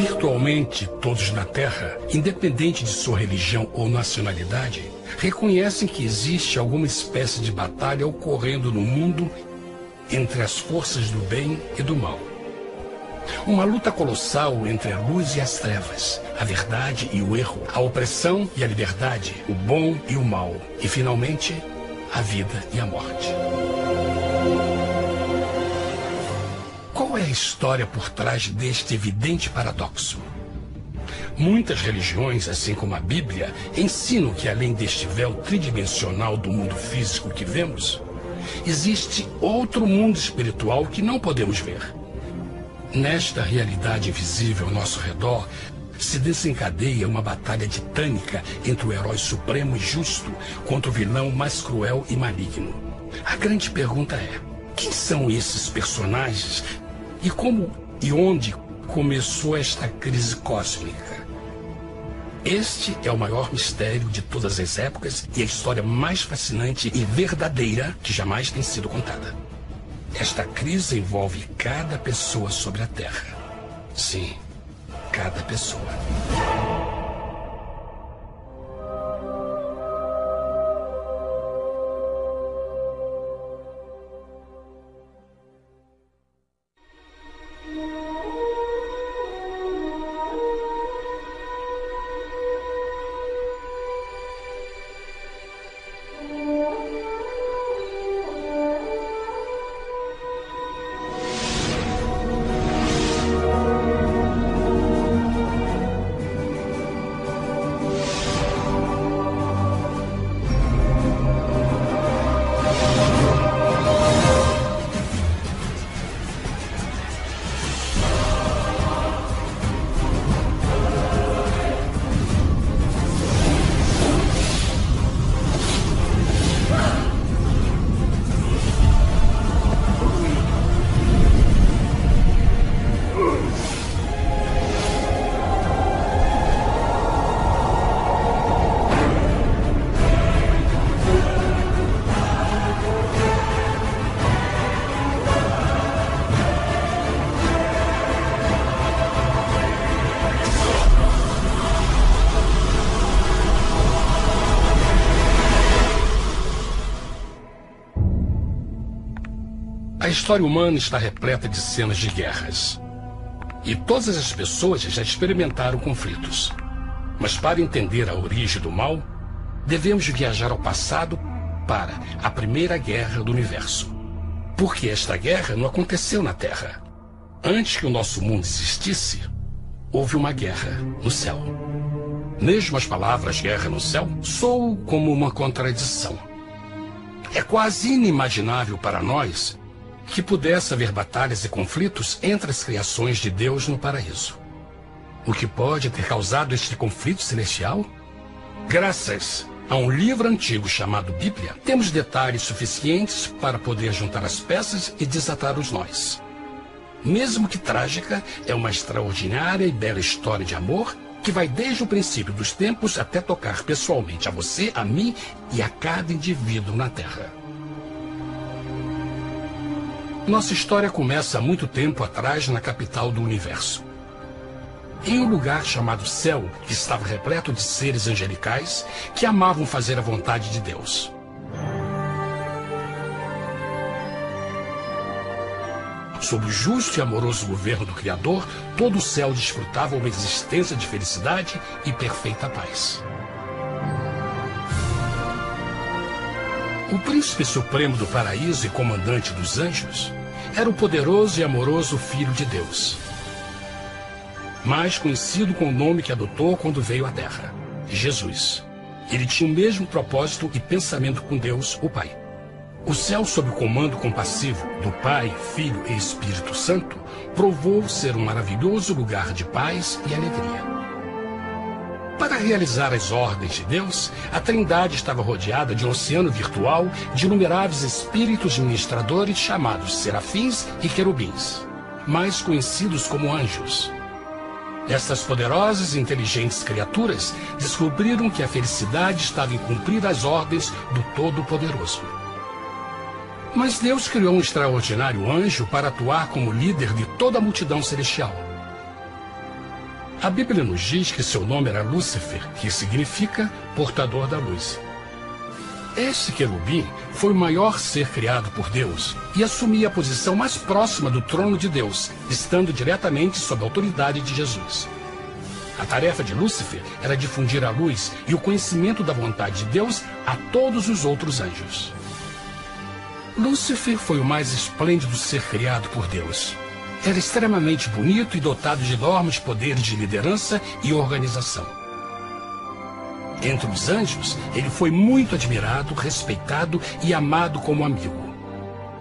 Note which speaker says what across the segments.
Speaker 1: Virtualmente todos na Terra, independente de sua religião ou nacionalidade, reconhecem que existe alguma espécie de batalha ocorrendo no mundo entre as forças do bem e do mal. Uma luta colossal entre a luz e as trevas, a verdade e o erro, a opressão e a liberdade, o bom e o mal, e finalmente, a vida e a morte. História por trás deste evidente paradoxo? Muitas religiões, assim como a Bíblia, ensinam que além deste véu tridimensional do mundo físico que vemos, existe outro mundo espiritual que não podemos ver. Nesta realidade invisível ao nosso redor, se desencadeia uma batalha titânica entre o herói supremo e justo contra o vilão mais cruel e maligno. A grande pergunta é: quem são esses personagens e como e onde começou esta crise cósmica? Este é o maior mistério de todas as épocas e a história mais fascinante e verdadeira que jamais tem sido contada. Esta crise envolve cada pessoa sobre a Terra. Sim, cada pessoa. História humana está repleta de cenas de guerras. E todas as pessoas já experimentaram conflitos. Mas para entender a origem do mal, devemos viajar ao passado para a Primeira Guerra do Universo. Porque esta guerra não aconteceu na Terra. Antes que o nosso mundo existisse, houve uma guerra no céu. Mesmo as palavras guerra no céu soam como uma contradição. É quase inimaginável para nós que pudesse haver batalhas e conflitos entre as criações de Deus no paraíso. O que pode ter causado este conflito celestial? Graças a um livro antigo chamado Bíblia, temos detalhes suficientes para poder juntar as peças e desatar os nós. Mesmo que trágica, é uma extraordinária e bela história de amor que vai desde o princípio dos tempos até tocar pessoalmente a você, a mim e a cada indivíduo na Terra. Nossa história começa há muito tempo atrás na capital do universo. Em um lugar chamado Céu, que estava repleto de seres angelicais que amavam fazer a vontade de Deus. Sob o justo e amoroso governo do Criador, todo o céu desfrutava uma existência de felicidade e perfeita paz. O príncipe supremo do paraíso e comandante dos anjos era o poderoso e amoroso Filho de Deus, mais conhecido com o nome que adotou quando veio à Terra, Jesus. Ele tinha o mesmo propósito e pensamento com Deus, o Pai. O céu, sob o comando compassivo do Pai, Filho e Espírito Santo, provou ser um maravilhoso lugar de paz e alegria. Realizar as ordens de Deus, a Trindade estava rodeada de um oceano virtual de inumeráveis espíritos ministradores chamados serafins e querubins, mais conhecidos como anjos. Essas poderosas e inteligentes criaturas descobriram que a felicidade estava em cumprir as ordens do Todo-Poderoso. Mas Deus criou um extraordinário anjo para atuar como líder de toda a multidão celestial. A Bíblia nos diz que seu nome era Lúcifer, que significa portador da luz. Este querubim foi o maior ser criado por Deus e assumia a posição mais próxima do trono de Deus, estando diretamente sob a autoridade de Jesus. A tarefa de Lúcifer era difundir a luz e o conhecimento da vontade de Deus a todos os outros anjos. Lúcifer foi o mais esplêndido ser criado por Deus. Era extremamente bonito e dotado de enormes poderes de liderança e organização. Entre os anjos, ele foi muito admirado, respeitado e amado como amigo.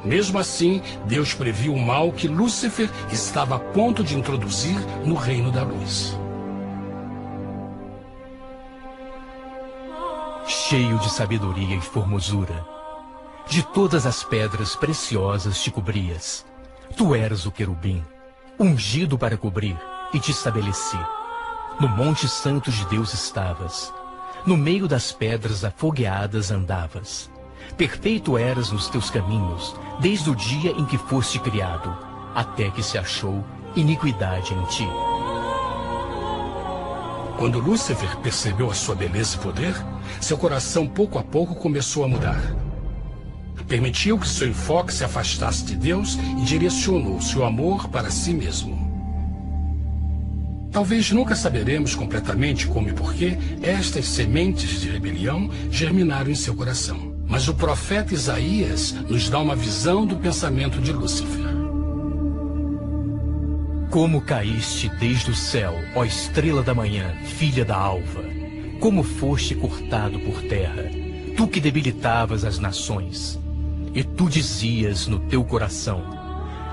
Speaker 1: Mesmo assim, Deus previu o mal que Lúcifer estava a ponto de introduzir no reino da luz.
Speaker 2: Cheio de sabedoria e formosura, de todas as pedras preciosas te cobrias. Tu eras o querubim, ungido para cobrir, e te estabeleci. No Monte Santo de Deus estavas no meio das pedras afogueadas andavas. Perfeito eras nos teus caminhos, desde o dia em que foste criado, até que se achou iniquidade em ti.
Speaker 1: Quando Lúcifer percebeu a sua beleza e poder, seu coração pouco a pouco começou a mudar. Permitiu que seu enfoque se afastasse de Deus e direcionou seu amor para si mesmo. Talvez nunca saberemos completamente como e porquê estas sementes de rebelião germinaram em seu coração. Mas o profeta Isaías nos dá uma visão do pensamento de Lúcifer.
Speaker 2: Como caíste desde o céu, ó estrela da manhã, filha da alva, como foste cortado por terra, tu que debilitavas as nações. E tu dizias no teu coração: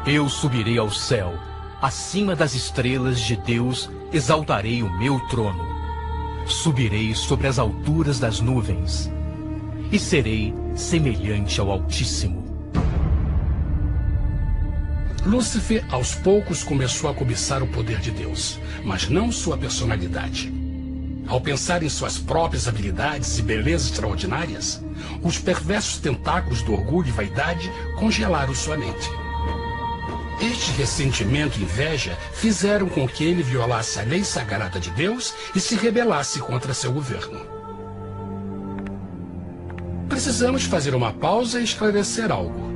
Speaker 2: Eu subirei ao céu acima das estrelas de Deus exaltarei o meu trono. Subirei sobre as alturas das nuvens e serei semelhante ao Altíssimo.
Speaker 1: Lúcifer aos poucos começou a cobiçar o poder de Deus, mas não sua personalidade. Ao pensar em suas próprias habilidades e belezas extraordinárias, os perversos tentáculos do orgulho e vaidade congelaram sua mente. Este ressentimento e inveja fizeram com que ele violasse a lei sagrada de Deus e se rebelasse contra seu governo. Precisamos fazer uma pausa e esclarecer algo.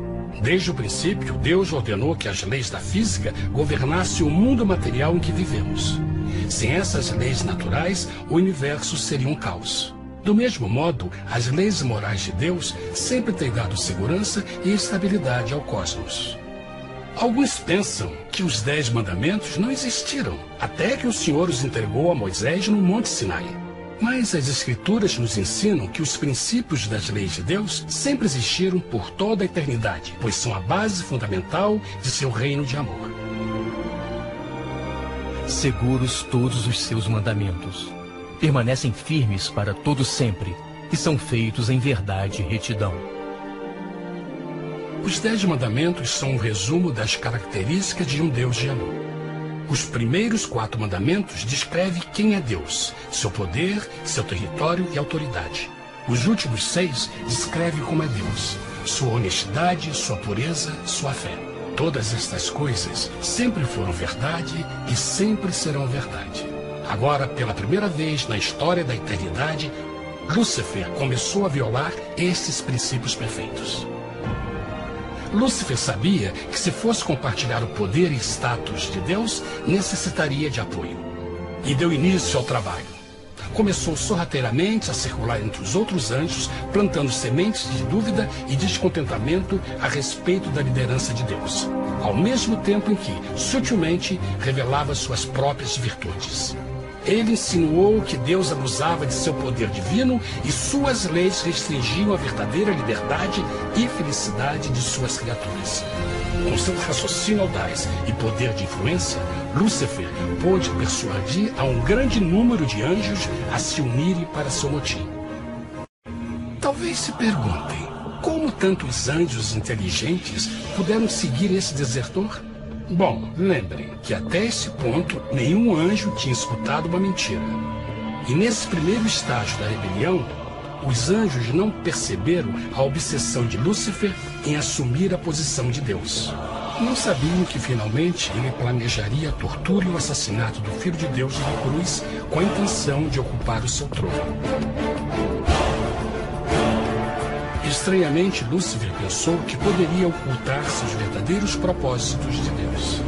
Speaker 1: Desde o princípio, Deus ordenou que as leis da física governassem o mundo material em que vivemos. Sem essas leis naturais, o universo seria um caos. Do mesmo modo, as leis morais de Deus sempre têm dado segurança e estabilidade ao cosmos. Alguns pensam que os Dez Mandamentos não existiram, até que o Senhor os entregou a Moisés no Monte Sinai. Mas as Escrituras nos ensinam que os princípios das leis de Deus sempre existiram por toda a eternidade, pois são a base fundamental de seu reino de amor.
Speaker 2: Seguros todos os seus mandamentos, permanecem firmes para todo sempre e são feitos em verdade e retidão.
Speaker 1: Os Dez Mandamentos são um resumo das características de um Deus de amor. Os primeiros quatro mandamentos descrevem quem é Deus, seu poder, seu território e autoridade. Os últimos seis descrevem como é Deus, sua honestidade, sua pureza, sua fé. Todas estas coisas sempre foram verdade e sempre serão verdade. Agora, pela primeira vez na história da eternidade, Lúcifer começou a violar esses princípios perfeitos. Lúcifer sabia que se fosse compartilhar o poder e status de Deus, necessitaria de apoio. E deu início ao trabalho. Começou sorrateiramente a circular entre os outros anjos, plantando sementes de dúvida e descontentamento a respeito da liderança de Deus, ao mesmo tempo em que, sutilmente, revelava suas próprias virtudes. Ele insinuou que Deus abusava de seu poder divino e suas leis restringiam a verdadeira liberdade e felicidade de suas criaturas. Com seu raciocínio audaz e poder de influência, Lúcifer pôde persuadir a um grande número de anjos a se unirem para seu motim. Talvez se perguntem como tantos anjos inteligentes puderam seguir esse desertor? Bom, lembrem que até esse ponto nenhum anjo tinha escutado uma mentira. E nesse primeiro estágio da rebelião, os anjos não perceberam a obsessão de Lúcifer em assumir a posição de Deus. Não sabiam que finalmente ele planejaria a tortura e o assassinato do Filho de Deus na cruz com a intenção de ocupar o seu trono. Estranhamente, Lúcifer pensou que poderia ocultar seus verdadeiros propósitos de Deus.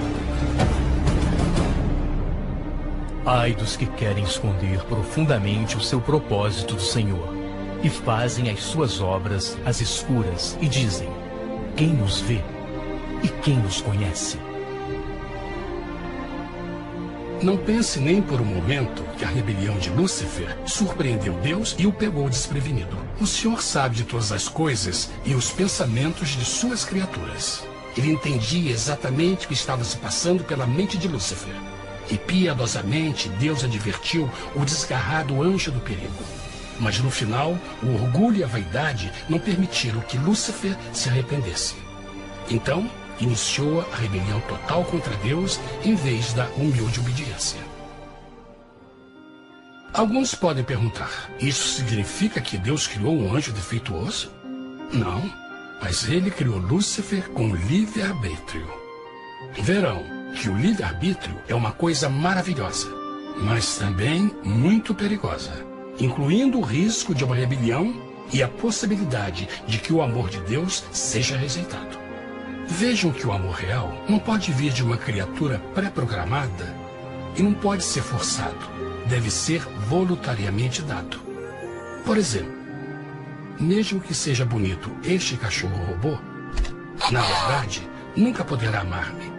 Speaker 2: Ai dos que querem esconder profundamente o seu propósito do Senhor e fazem as suas obras às escuras e dizem: Quem nos vê e quem nos conhece?
Speaker 1: Não pense nem por um momento que a rebelião de Lúcifer surpreendeu Deus e o pegou desprevenido. O Senhor sabe de todas as coisas e os pensamentos de suas criaturas. Ele entendia exatamente o que estava se passando pela mente de Lúcifer. E piedosamente Deus advertiu o desgarrado anjo do perigo. Mas no final, o orgulho e a vaidade não permitiram que Lúcifer se arrependesse. Então, iniciou a rebelião total contra Deus em vez da humilde obediência. Alguns podem perguntar: isso significa que Deus criou um anjo defeituoso? Não, mas ele criou Lúcifer com livre-arbítrio. Verão que o livre-arbítrio é uma coisa maravilhosa, mas também muito perigosa incluindo o risco de uma rebelião e a possibilidade de que o amor de Deus seja rejeitado. Vejam que o amor real não pode vir de uma criatura pré-programada e não pode ser forçado, deve ser voluntariamente dado. Por exemplo, mesmo que seja bonito este cachorro robô, na verdade, nunca poderá amar-me.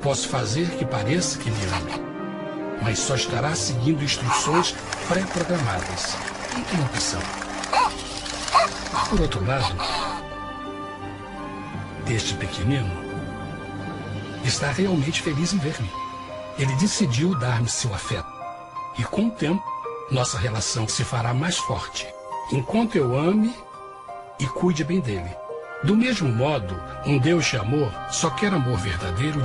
Speaker 1: Posso fazer que pareça que me ame, mas só estará seguindo instruções pré-programadas. Não tem opção. Por outro lado, este pequenino está realmente feliz em ver-me. Ele decidiu dar-me seu afeto. E com o tempo, nossa relação se fará mais forte, enquanto eu ame e cuide bem dele. Do mesmo modo, um Deus de amor só quer amor verdadeiro